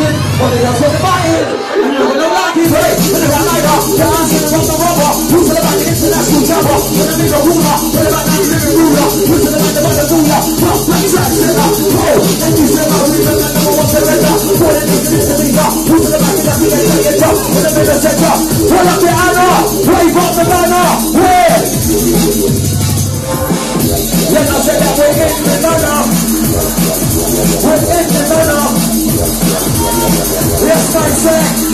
what they are for the buying. And you're gonna like it, hey, when they're like that, you're asking from the rubber, who's the back international jumper, when the bigger ruler, the back the living ruler, who's the back the the ruler, pop, black, track, center, oh, and you say, oh, we're the number one surrender, for the niggas in the leader, who's the back the back the get up, when the bigger center, pull up the honor, wave up the banner, where? Let us say that we're in the banner, we're in the banner, yes,